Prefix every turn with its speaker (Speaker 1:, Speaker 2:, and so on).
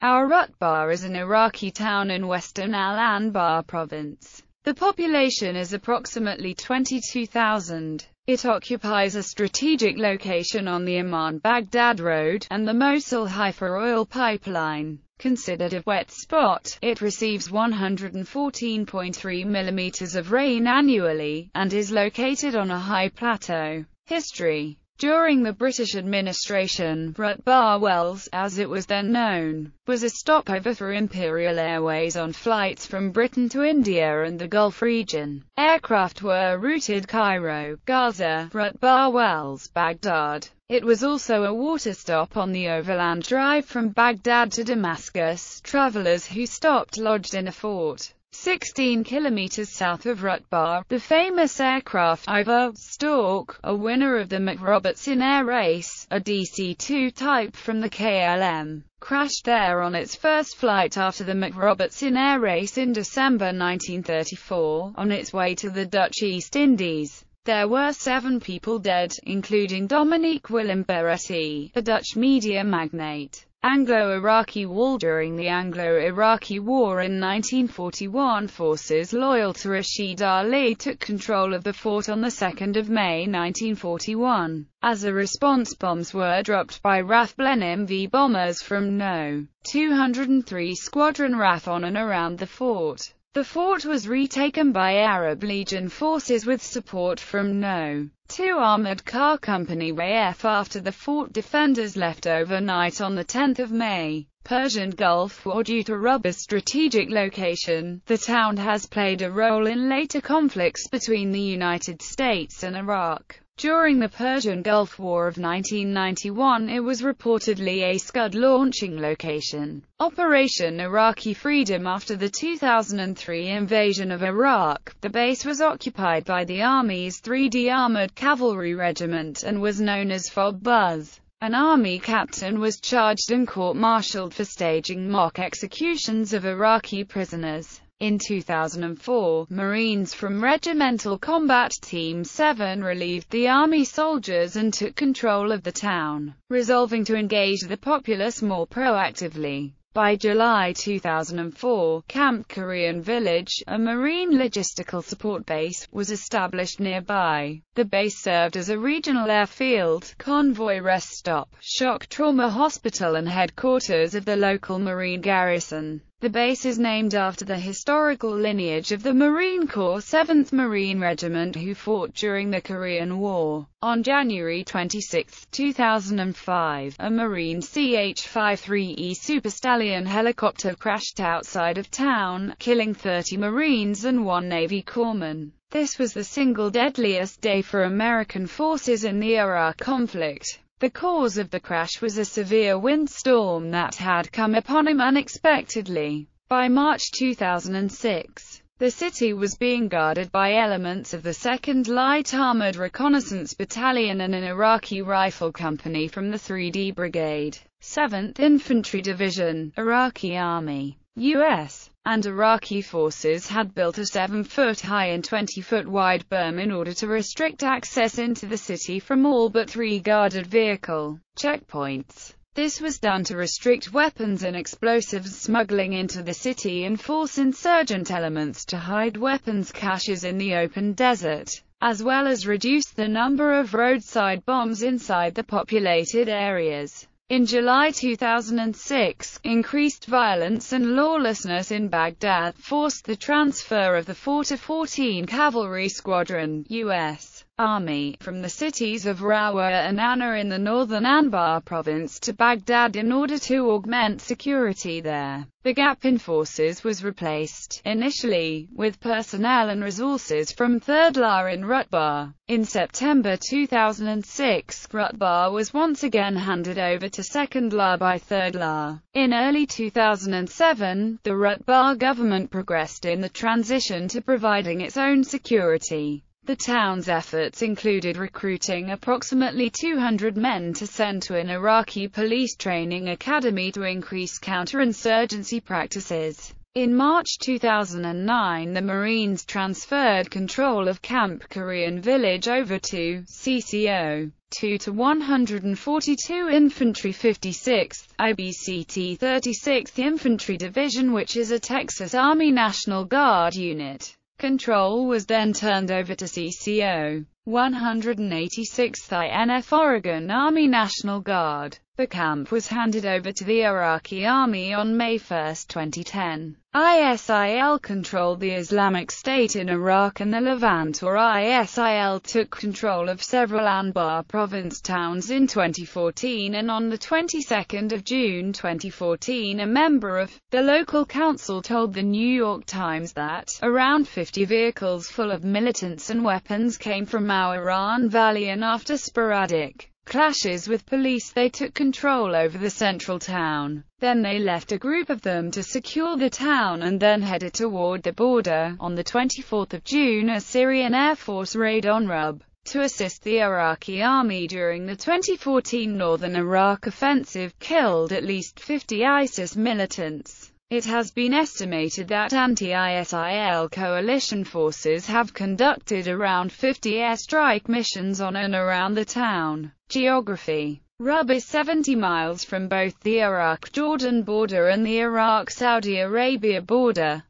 Speaker 1: Ar-Rutbah is an Iraqi town in western Al-Anbar province. The population is approximately 22,000. It occupies a strategic location on the Amman-Baghdad road, and the Mosul-Haifa oil pipeline. Considered a wet spot, it receives 114.3 mm of rain annually, and is located on a high plateau. History during the British administration, Rutbah Wells, as it was then known, was a stopover for Imperial Airways on flights from Britain to India and the Gulf region. Aircraft were routed Cairo, Gaza, Rutbah Wells, Baghdad. It was also a water stop on the overland drive from Baghdad to Damascus. Travelers who stopped lodged in a fort. 16 kilometers south of Rutbah, the famous aircraft Uiver Stork, a winner of the MacRobertson Air Race, a DC-2 type from the KLM, crashed there on its first flight after the MacRobertson Air Race in December 1934, on its way to the Dutch East Indies. There were seven people dead, including Dominique Willem Berretti, a Dutch media magnate. Anglo-Iraqi War During the Anglo-Iraqi War in 1941 forces loyal to Rashid Ali took control of the fort on 2 May 1941. As a response bombs were dropped by RAF Blenheim V bombers from No. 203 Squadron RAF on and around the fort. The fort was retaken by Arab Legion forces with support from No. 2 Armored Car Company RAF after the fort defenders left overnight on 10 May. Persian Gulf War Due to Rutbah's strategic location, the town has played a role in later conflicts between the United States and Iraq. During the Persian Gulf War of 1991 it was reportedly a Scud launching location. Operation Iraqi Freedom After the 2003 invasion of Iraq, the base was occupied by the Army's 3D Armored Cavalry Regiment and was known as Fob Buzz. An army captain was charged and court-martialed for staging mock executions of Iraqi prisoners. In 2004, Marines from Regimental Combat Team 7 relieved the Army soldiers and took control of the town, resolving to engage the populace more proactively. By July 2004, Camp Korean Village, a Marine logistical support base, was established nearby. The base served as a regional airfield, convoy rest stop, shock trauma hospital and headquarters of the local Marine garrison. The base is named after the historical lineage of the Marine Corps 7th Marine Regiment who fought during the Korean War. On January 26, 2005, a Marine CH-53E Super Stallion helicopter crashed outside of town, killing 30 Marines and one Navy corpsman. This was the single deadliest day for American forces in the Iraq conflict. The cause of the crash was a severe windstorm that had come upon him unexpectedly. By March 2006, the city was being guarded by elements of the 2nd Light Armored Reconnaissance Battalion and an Iraqi rifle company from the 3D Brigade, 7th Infantry Division, Iraqi Army, U.S and Iraqi forces had built a 7-foot-high and 20-foot-wide berm in order to restrict access into the city from all but three guarded vehicle checkpoints. This was done to restrict weapons and explosives smuggling into the city and force insurgent elements to hide weapons caches in the open desert, as well as reduce the number of roadside bombs inside the populated areas. In July 2006, increased violence and lawlessness in Baghdad forced the transfer of the 4-14 Cavalry Squadron, U.S. Army, from the cities of Rawa and Anna in the northern Anbar province to Baghdad in order to augment security there. The gap in forces was replaced, initially, with personnel and resources from 3rd LA in Rutbah. In September 2006, Rutbah was once again handed over to 2nd LA by 3rd LA. In early 2007, the Rutbah government progressed in the transition to providing its own security. The town's efforts included recruiting approximately 200 men to send to an Iraqi police training academy to increase counterinsurgency practices. In March 2009 the Marines transferred control of Camp Korean Village over to CCO. 2 to 142 Infantry 56th, IBCT 36th Infantry Division which is a Texas Army National Guard unit. Control was then turned over to CCO 186th INF Oregon Army National Guard. The camp was handed over to the Iraqi Army on May 1, 2010. ISIL controlled the Islamic State in Iraq and the Levant or ISIL took control of several Anbar province towns in 2014 and on the 22nd of June 2014 a member of the local council told the New York Times that around 50 vehicles full of militants and weapons came from Mawran Valley and after sporadic clashes with police they took control over the central town. Then they left a group of them to secure the town and then headed toward the border. On the 24th of June a Syrian Air Force raid on Rub to assist the Iraqi army during the 2014 northern Iraq offensive, killed at least 50 ISIS militants. It has been estimated that anti-ISIL coalition forces have conducted around 50 airstrike missions on and around the town. Geography Rub is 70 miles from both the Iraq-Jordan border and the Iraq-Saudi Arabia border.